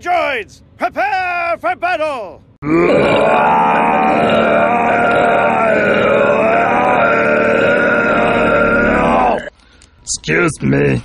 droids, prepare for battle! Excuse me.